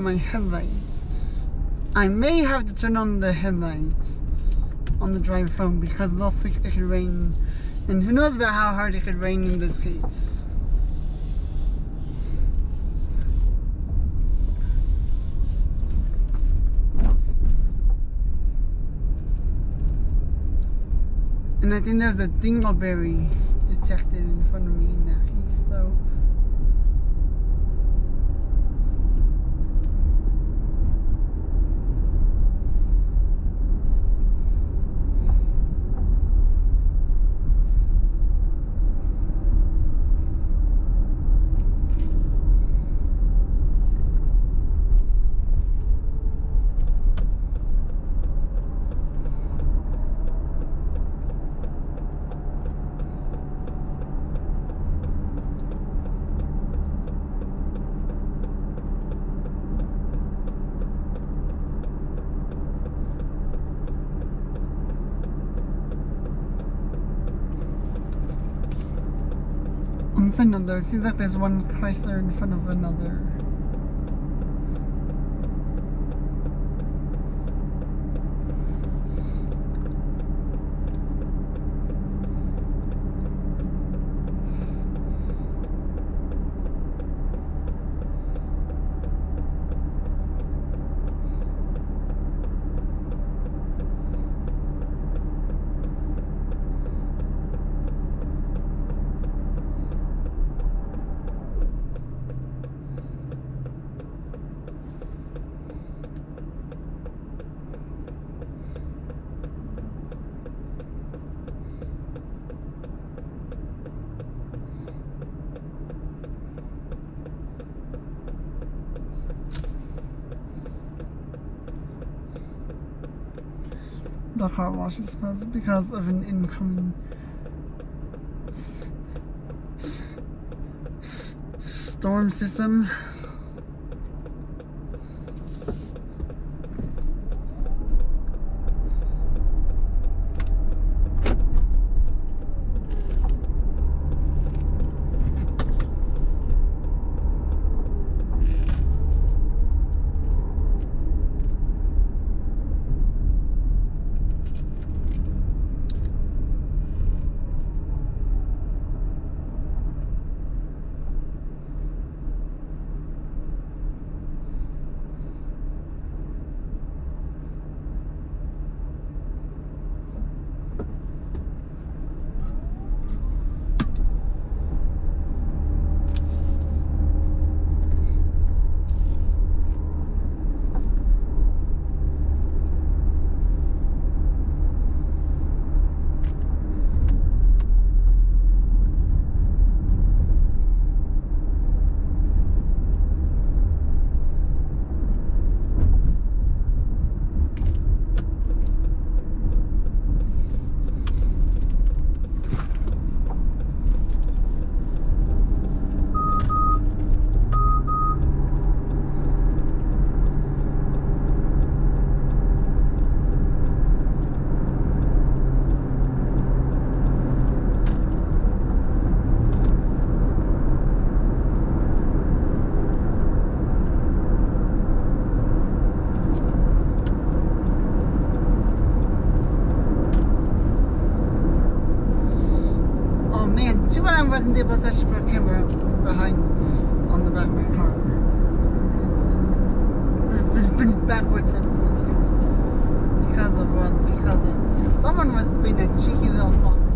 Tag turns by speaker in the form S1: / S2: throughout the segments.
S1: my headlights. I may have to turn on the headlights on the drive home because it could rain. And who knows about how hard it could rain in this case. And I think there's a dingleberry detected in front of me now. He's slow. On the another, it seems like there's one Chrysler in front of another. The car wash is closed because of an incoming storm system. Man, too bad I wasn't able to touch the front camera behind on the back of my car. It's been, been backwards in this case. Because of what? Because, of, someone was being a cheeky little sausage.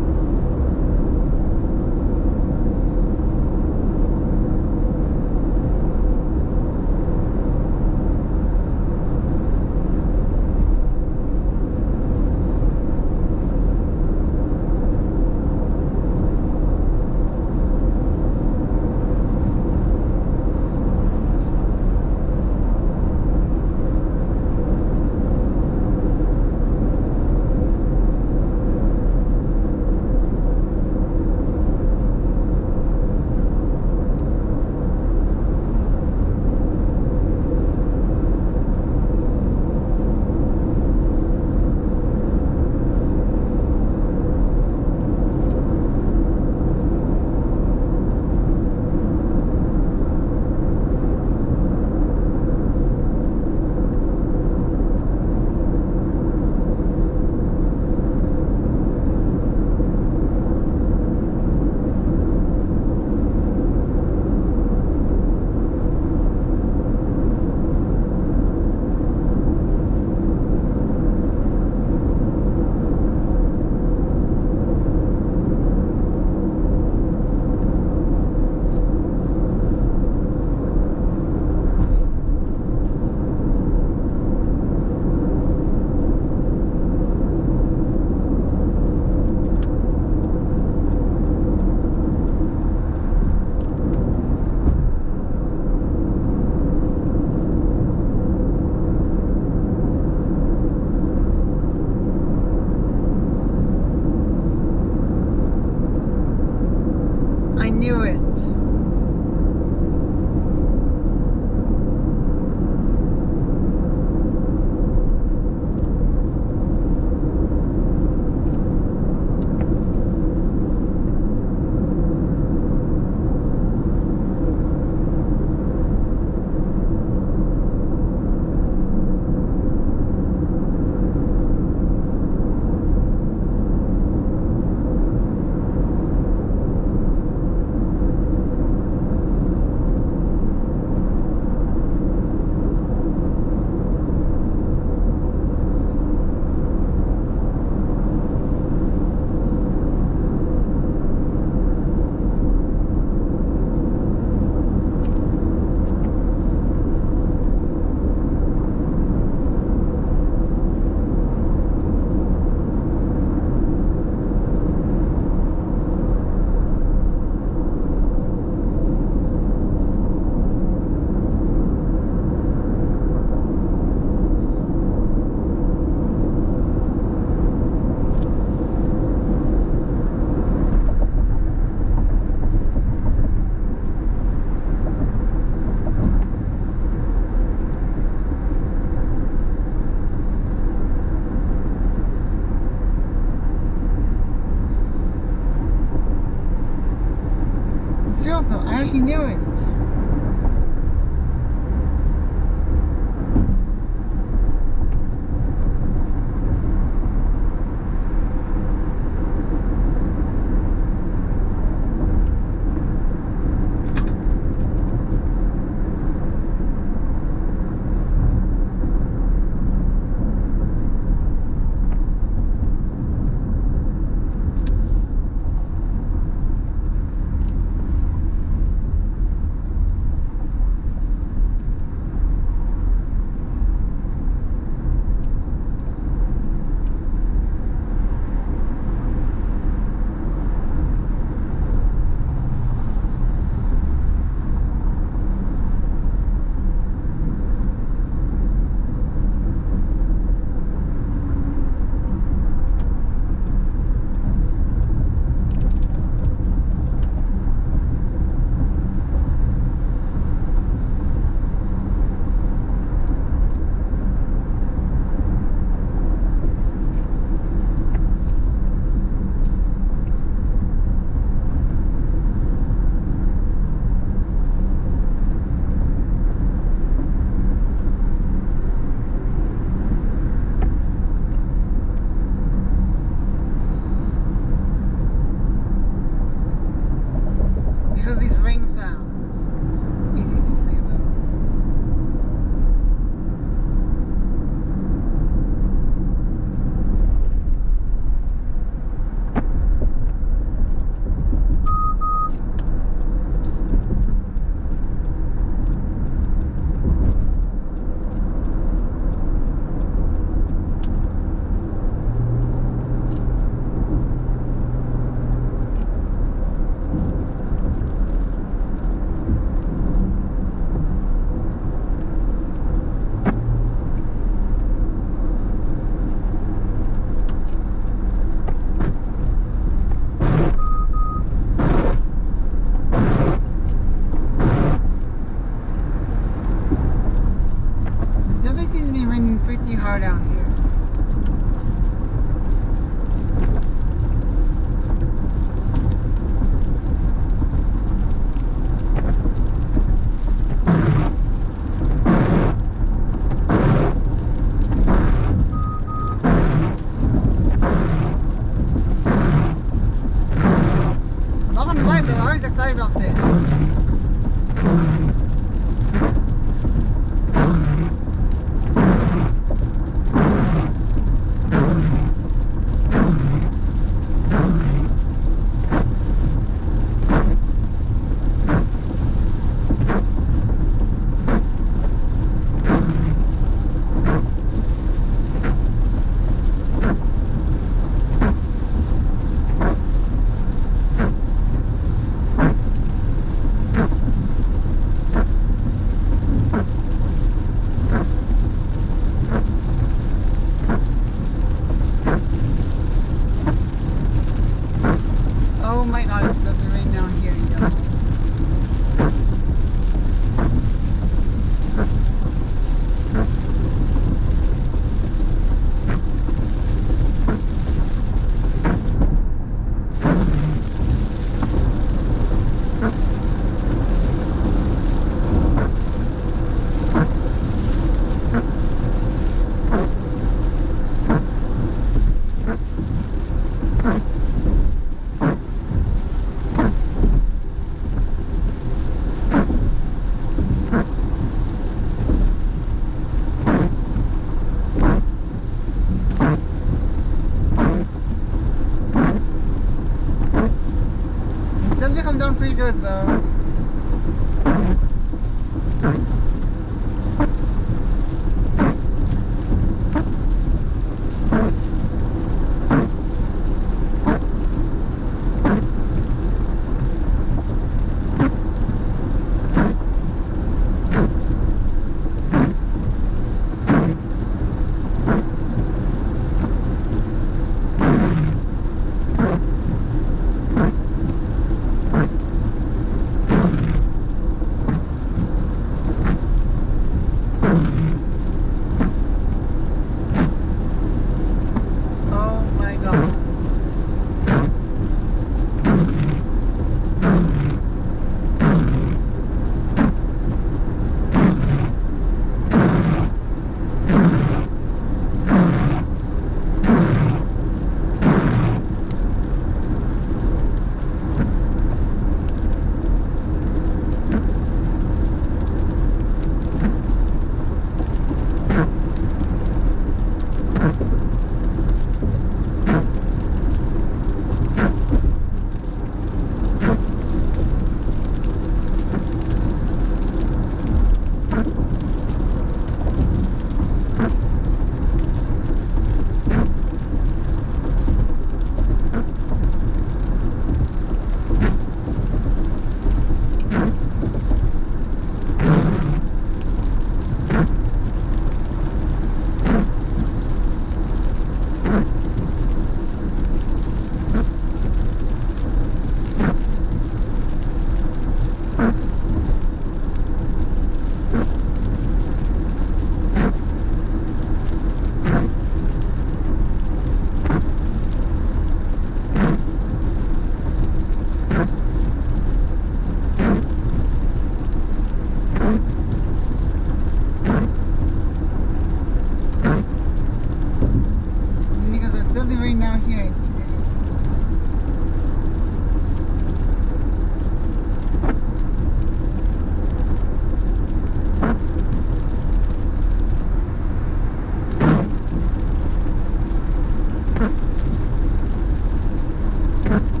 S1: Yeah.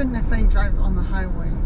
S1: An exciting drive on the highway.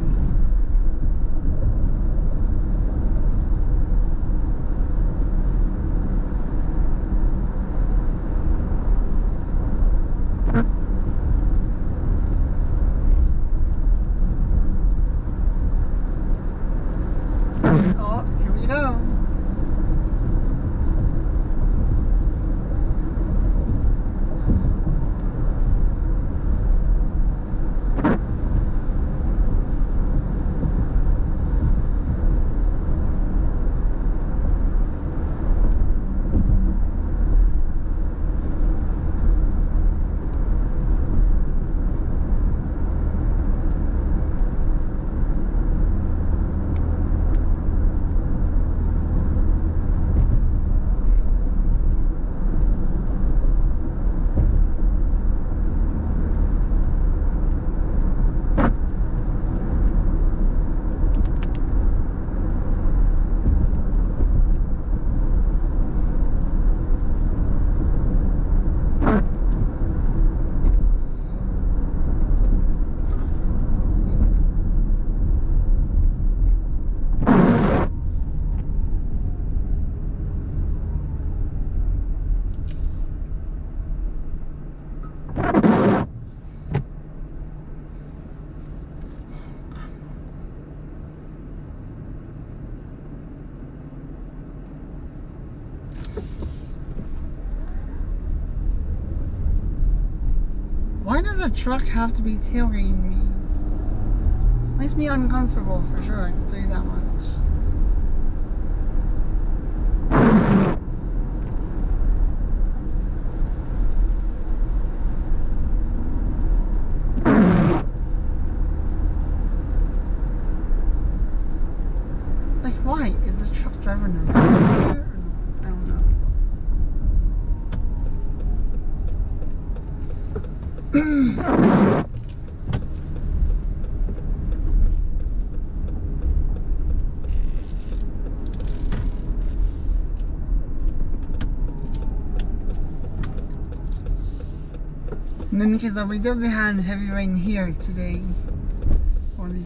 S1: A truck have to be tailgating me? Makes me uncomfortable for sure, I can tell you that much. Like, why? Is the truck driver nervous? Though, we definitely had heavy rain here today.